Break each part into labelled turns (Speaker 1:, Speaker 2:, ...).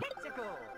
Speaker 1: Pizzicle!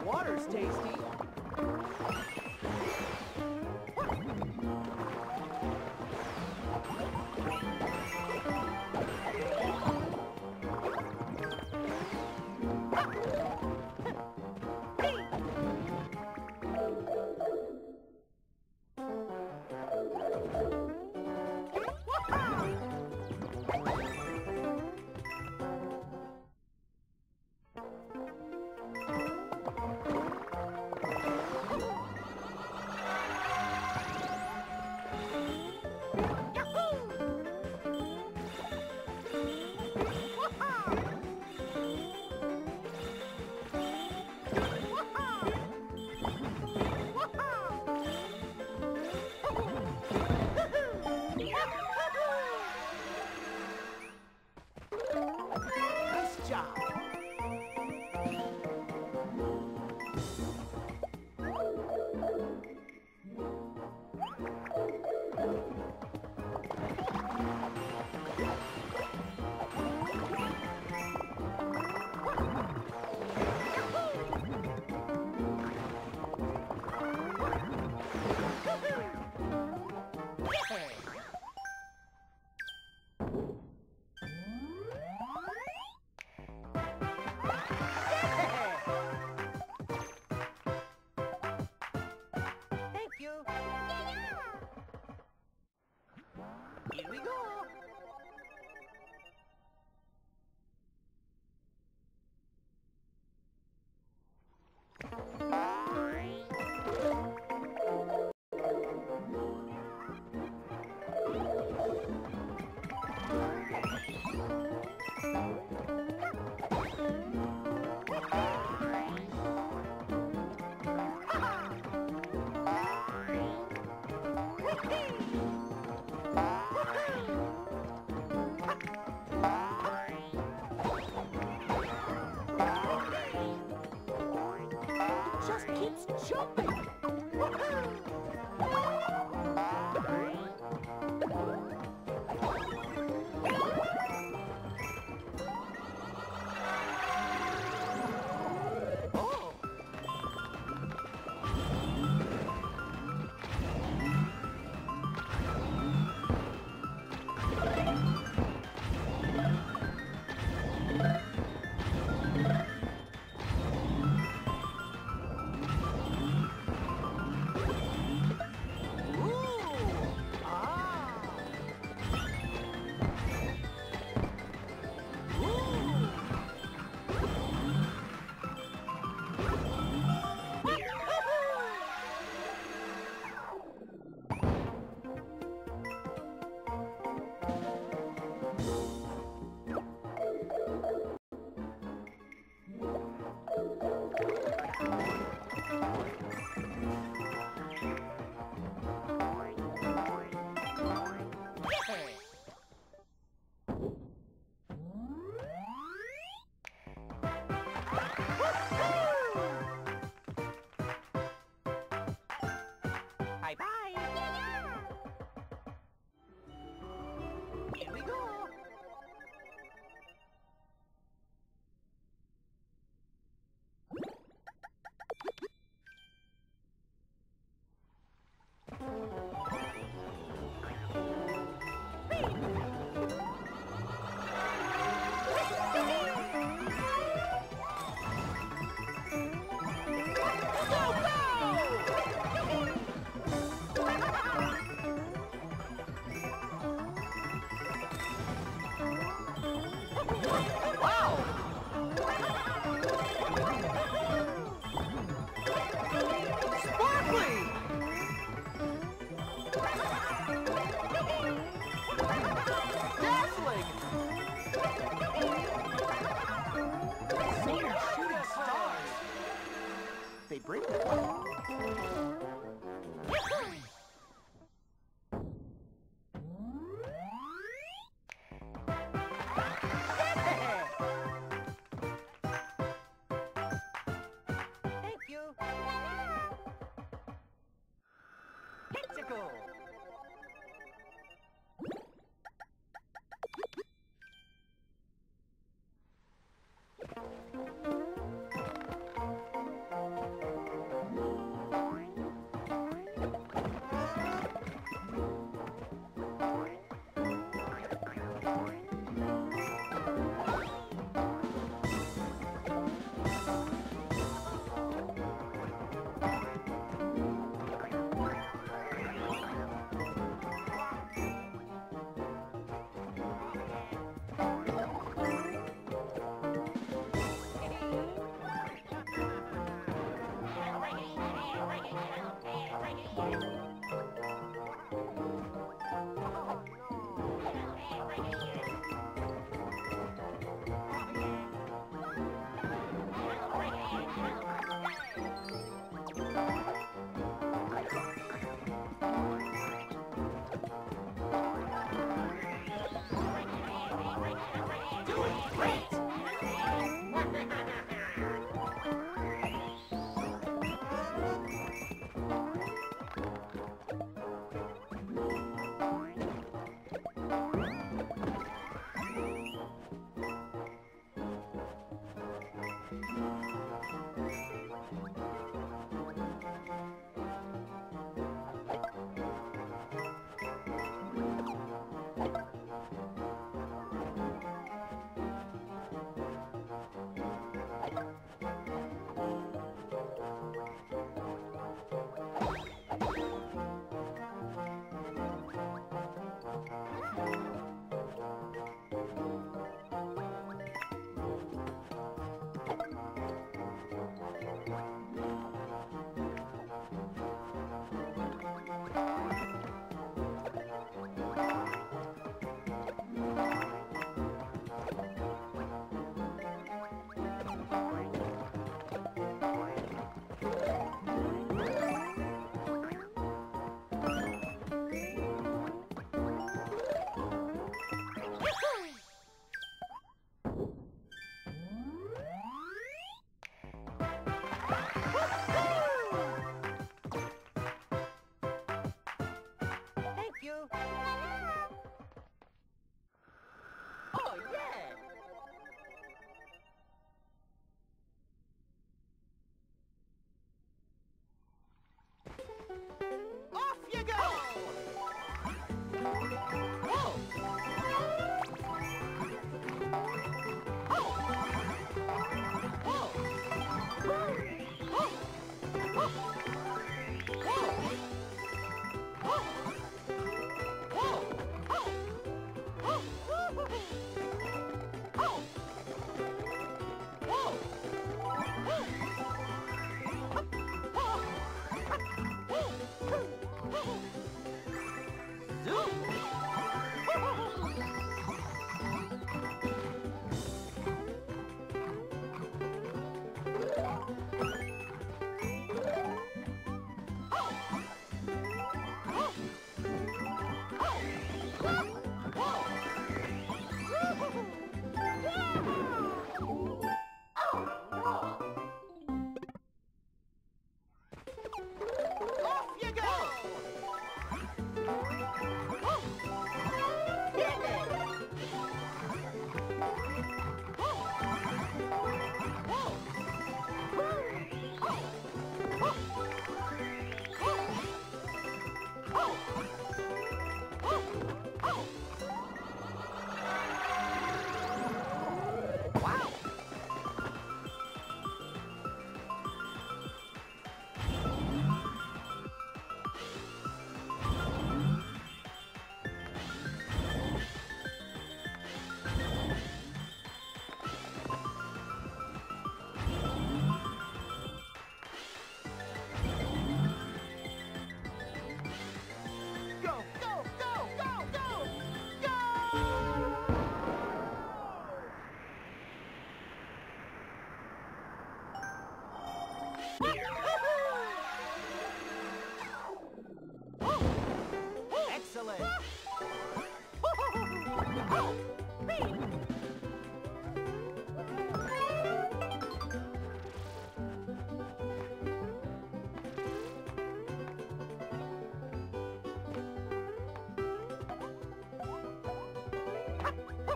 Speaker 2: Water's tasty. Jumping. Bring them.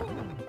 Speaker 1: Boom!